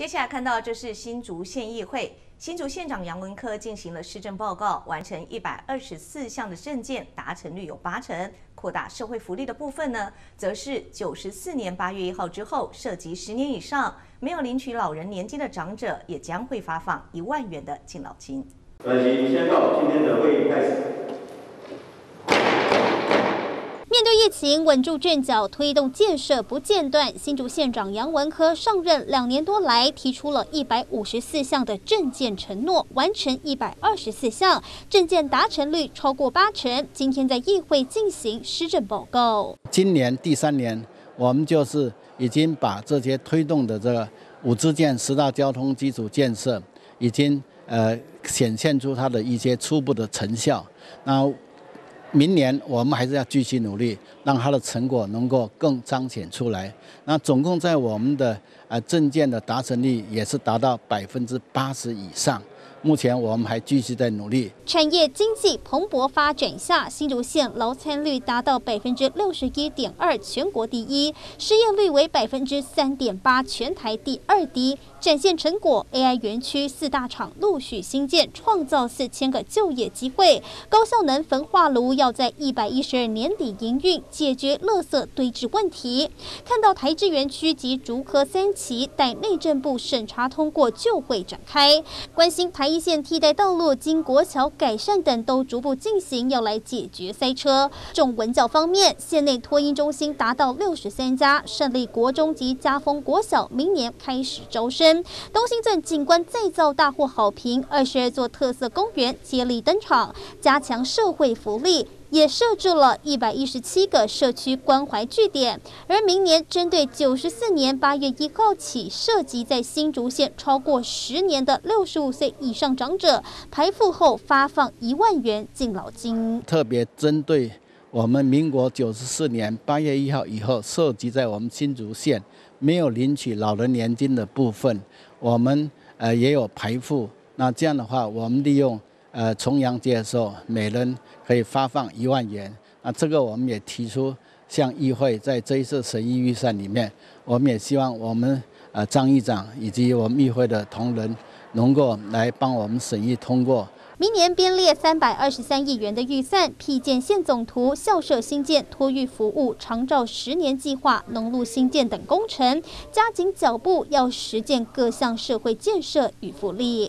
接下来看到这是新竹县议会，新竹县长杨文科进行了施政报告，完成一百二十四项的政见，达成率有八成。扩大社会福利的部分呢，则是九十四年八月一号之后，涉及十年以上没有领取老人年金的长者，也将会发放一万元的敬老金。本席宣告今天的会议始。面对疫情稳住阵脚，推动建设不间断。新竹县长杨文科上任两年多来，提出了一百五十四项的政见承诺，完成一百二十四项，政见达成率超过八成。今天在议会进行施政报告。今年第三年，我们就是已经把这些推动的这个五支建十大交通基础建设，已经呃显现出它的一些初步的成效。那明年我们还是要继续努力，让它的成果能够更彰显出来。那总共在我们的呃证件的达成率也是达到百分之八十以上。目前我们还继续在努力。产业经济蓬勃发展下，新竹县劳参率达到百分之六十一点二，全国第一；失业率为百分之三点八，全台第二低。展现成果，AI 园区四大厂陆续新建，创造四千个就业机会。高效能焚化炉要在一百一十二年底营运，解决垃圾堆置问题。看到台资园区及竹科三期待内政部审查通过就会展开。关心台一线替代道路经国桥改善等都逐步进行，要来解决塞车。重文教方面，县内托婴中心达到六十三家，设立国中及家丰国小明年开始招生。东兴镇景观再造大获好评，二十二座特色公园接力登场，加强社会福利，也设置了一百一十七个社区关怀据点。而明年针对九十四年八月一号起涉及在新竹县超过十年的六十五岁以上长者，排付后发放一万元敬老金。特别针对我们民国九十四年八月一号以后涉及在我们新竹县。没有领取老人年金的部分，我们呃也有排付。那这样的话，我们利用呃重阳节的时候，每人可以发放一万元。那这个我们也提出向议会在这一次审议预算里面，我们也希望我们呃张议长以及我们议会的同仁能够来帮我们审议通过。明年编列三百二十三亿元的预算，辟建县总图、校舍新建、托育服务、长照十年计划、农路新建等工程，加紧脚步，要实践各项社会建设与福利。